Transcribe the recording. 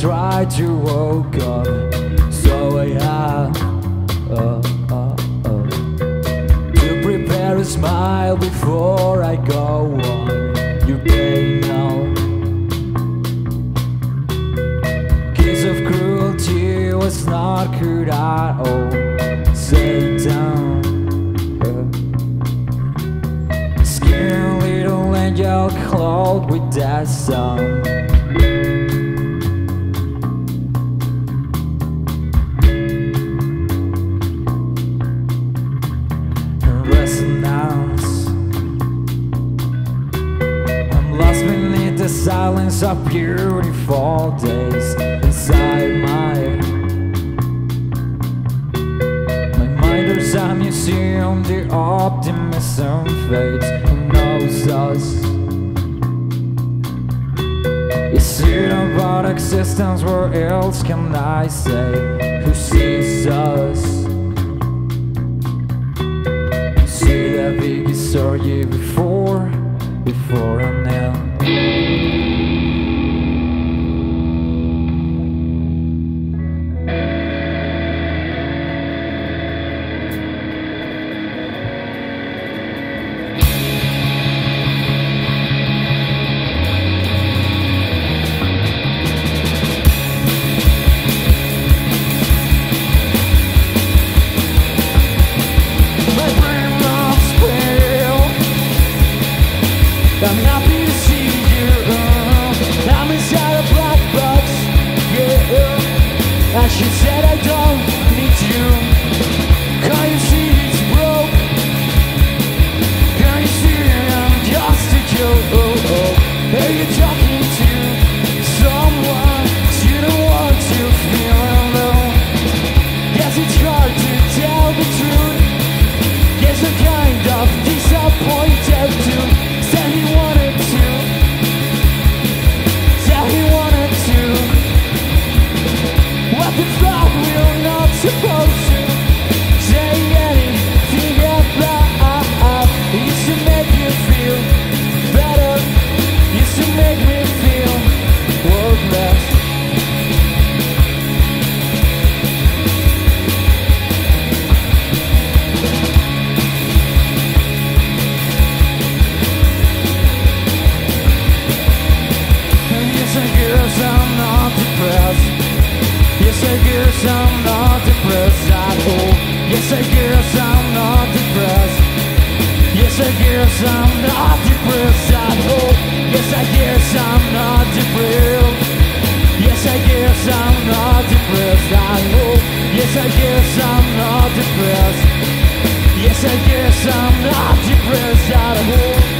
try to woke up, so I have uh, uh, uh, to prepare a smile before I go on. You pay now. Kiss of cruelty was not good at all. Satan. Uh, skin little angel cloud with that sun. Of beautiful days inside my my mind. There's a museum, the optimism fades. Who knows us? Is it about existence? Where else can I say? Who sees us? See that big you before, before and now. The fuck? We're not supposed to say anything about. Used to make you feel better. Used to make me feel worthless. Guess I'm not. Yes, I guess I'm not depressed at all. Yes, I guess I'm not depressed. Yes, I guess I'm not depressed at all. Yes, I guess I'm not depressed. Yes, I guess I'm not depressed at all. Yes, I guess I'm not depressed. Yes, I guess I'm not depressed at all.